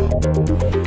Música